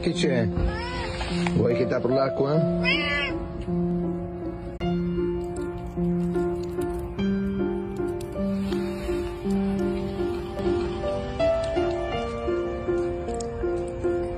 Che c'è? Vuoi che ti apro l'acqua?